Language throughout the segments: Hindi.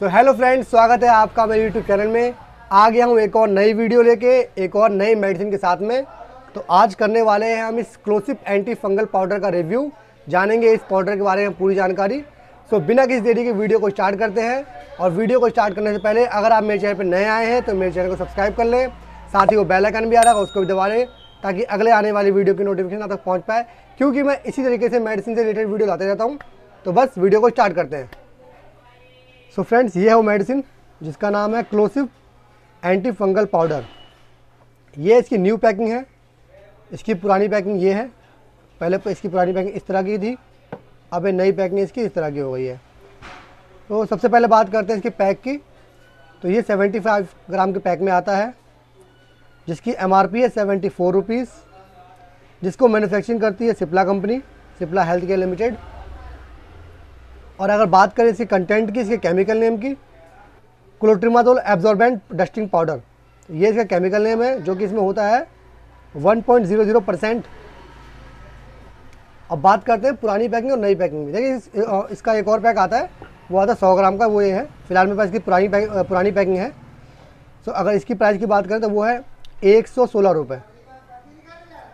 सो हेलो फ्रेंड्स स्वागत है आपका मेरे यूट्यूब चैनल में। आ गया हूँ एक और नई वीडियो लेके, एक और नई मेडिसिन के साथ में। तो आज करने वाले हैं हम इस क्लोसिव एंटी फंगल पाउडर का रिव्यू जानेंगे इस पाउडर के बारे में पूरी जानकारी। सो बिना किसी देरी के वीडियो को स्टार्ट करते हैं। और वीडियो को स्टार्ट करने से पहले, अगर आप मेरे चैनल पर नए आए हैं तो मेरे चैनल को सब्सक्राइब कर लें। साथ ही वो बेलाइकन भी आ रहा है, उसको भी दबा लें, ताकि अगले आने वाली वीडियो की नोटिफिकेशन आप तक पहुँच पाए। क्योंकि मैं इसी तरीके से मेडिसिन से रिलेटेड वीडियो लाते रहता हूँ। तो बस वीडियो को स्टार्ट करते हैं। सो फ्रेंड्स ये है वो मेडिसिन जिसका नाम है क्लोसिव एंटी फंगल पाउडर ये इसकी न्यू पैकिंग है। इसकी पुरानी पैकिंग ये है। पहले इसकी पुरानी पैकिंग इस तरह की थी। अब ये नई पैकिंग इसकी इस तरह की हो गई है। तो सबसे पहले बात करते हैं इसके पैक की। तो ये 75 ग्राम के पैक में आता है। जिसकी एमआरपी है सेवेंटी फोर रुपीज़ जिसको मैन्युफैक्चरिंग करती है Cipla company Cipla health care limited और अगर बात करें इसके कंटेंट की इसके केमिकल नेम की क्लोट्रीमाजोल एब्जॉर्बेंट डस्टिंग पाउडर ये इसका केमिकल नेम है जो कि इसमें होता है 1.00 परसेंट अब बात करते हैं पुरानी पैकिंग और नई पैकिंग में देखिए इस, इसका एक और पैक आता है वो आता है सौ ग्राम का वो ये है। फ़िलहाल मेरे पास इसकी पुरानी पैक पुरानी पैकिंग है। तो अगर इसकी प्राइस की बात करें तो वो है एक सौ सोलह रुपये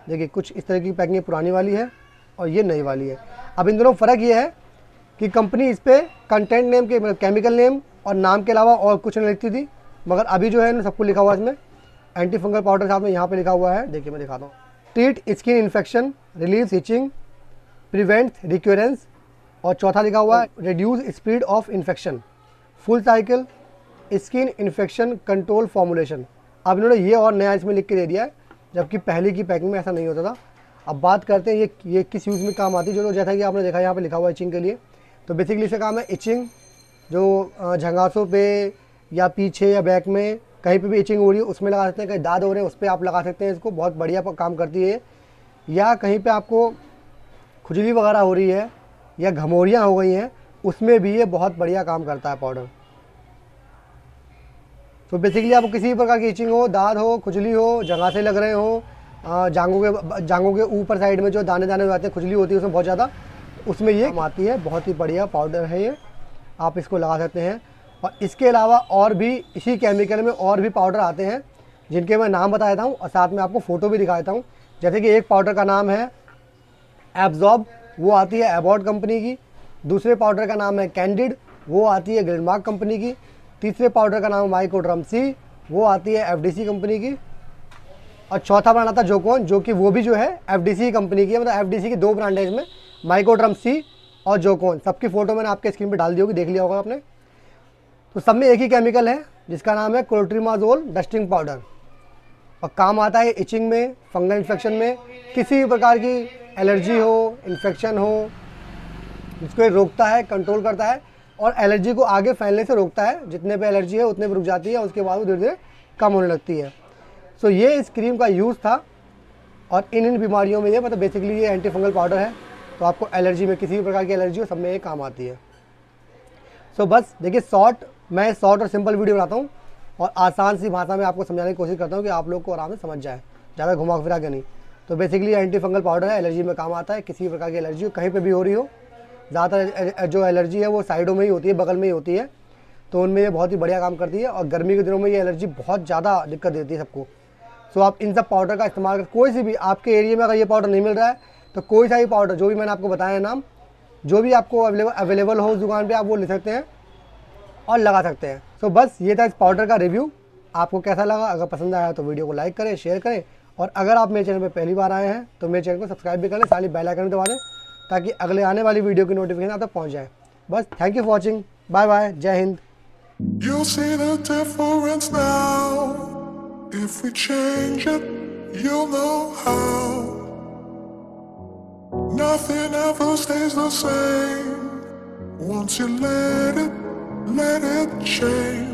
देखिए कुछ इस तरह की पैकिंग पुरानी वाली है और ये नई वाली है। अब इन दोनों फ़र्क ये है कि कंपनी इस पर कंटेंट नेम के मतलब केमिकल नेम और नाम के अलावा और कुछ नहीं लिखती थी। मगर अभी जो है ना, सब कुछ लिखा हुआ इसमें। एंटी फंगल पाउडर साथ में यहाँ पे लिखा हुआ है। देखिए, मैं दिखाता हूँ। Treat skin infection relieve itching prevent recurrence और चौथा लिखा हुआ है reduce speed of infection full cycle skin infection control formulation अब इन्होंने ये और नया इसमें लिख के दे दिया है, जबकि पहले की पैकिंग में ऐसा नहीं होता था। अब बात करते हैं, ये ये किस यूज़ में काम आती है, जो जैसा कि आपने देखा, यहाँ पे लिखा हुआ है इचिंग के लिए। तो बेसिकली इसका काम है इचिंग जो झंगासों पे या पीछे या बैक में कहीं पे भी इचिंग हो रही है, उसमें लगा सकते हैं, कहीं दाद हो रहे हैं, उस पर आप लगा सकते हैं इसको। बहुत बढ़िया काम करती है। या कहीं पे आपको खुजली वगैरह हो रही है, या घमोरियाँ हो गई हैं, उसमें भी ये बहुत बढ़िया काम करता है पाउडर तो बेसिकली आपको किसी भी प्रकार की इचिंग हो, दाद हो, खुजली हो जगह से लग रहे हो जांगों के जांगों के ऊपर साइड में जो दाने दाने हो जाते हैं, खुजली होती है उसमें बहुत ज़्यादा उसमें ये आती है, बहुत ही बढ़िया पाउडर है ये। आप इसको लगा सकते हैं। और इसके अलावा और भी, इसी केमिकल में और भी पाउडर आते हैं, जिनके मैं नाम बता देता हूँ और साथ में आपको फ़ोटो भी दिखा देता हूँ। जैसे कि एक पाउडर का नाम है एब्जॉर्ब वो आती है एबॉर्ड कंपनी की। दूसरे पाउडर का नाम है कैंडिड वो आती है ग्रिलमार्क कंपनी की। तीसरे पाउडर का नाम है माइकोड्रम सी वो आती है एफडीसी कंपनी की। और चौथा ब्रांड आता है जोकोन जो कि वो भी जो है एफडीसी कंपनी की है। मतलब एफ़ की दो ब्रांड है इसमें माइकोड्रम सी और जोकोन। सबकी फ़ोटो मैंने आपके स्क्रीन पे डाल दी होगी, देख लिया होगा आपने। तो सब में एक ही केमिकल है, जिसका नाम है क्लोट्रीमाजोल डस्टिंग पाउडर। और काम आता है इचिंग में, फंगल इन्फेक्शन में। किसी भी प्रकार की एलर्जी हो, इन्फेक्शन हो, जिसको ये रोकता है, कंट्रोल करता है, और एलर्जी को आगे फैलने से रोकता है। जितने पे एलर्जी है, उतने पे रुक जाती है, उसके बाद वो धीरे धीरे कम होने लगती है। सो ये इस क्रीम का यूज़ था। और इन इन बीमारियों में ये मतलब बेसिकली ये एंटी फंगल पाउडर है। तो आपको एलर्जी में किसी भी प्रकार की एलर्जी हो सब में ये काम आती है। सो so, बस देखिए शॉर्ट मैं शॉर्ट और सिंपल वीडियो बनाता हूँ और आसान सी भाषा में आपको समझाने की कोशिश करता हूँ कि आप लोग को आराम से समझ जाए। ज़्यादा घुमा फिरा के नहीं। तो बेसिकली एंटी फंगल पाउडर है एलर्जी में काम आता है किसी भी प्रकार की एलर्जी हो कहीं पर भी हो रही हो ज़्यादातर जो एलर्जी है वो साइडों में ही होती है बगल में ही होती है। तो उनमें ये बहुत ही बढ़िया काम करती है और गर्मी के दिनों में ये एलर्जी बहुत ज़्यादा दिक्कत देती है सबको। सो आप इन सब पाउडर का इस्तेमाल कर कोई सी भी आपके एरिया में अगर ये पाउडर नहीं मिल रहा है तो कोई सा भी पाउडर जो भी मैंने आपको बताया नाम जो भी आपको अवेलेबल अवेलेबल हो उस दुकान पे आप वो ले सकते हैं और लगा सकते हैं। सो बस ये था इस पाउडर का रिव्यू आपको कैसा लगा? अगर पसंद आया तो वीडियो को लाइक करें शेयर करें। और अगर आप मेरे चैनल पर पहली बार आए हैं तो मेरे चैनल को सब्सक्राइब भी करें साली बेल आइकन दबा दें ताकि अगले आने वाली वीडियो की नोटिफिकेशन आप तक पहुँच जाए। बस thank you for watching bye bye जय Hind You'll see the difference now. If we change it, you'll know how. Nothing ever stays the same. Once you let it, let it change.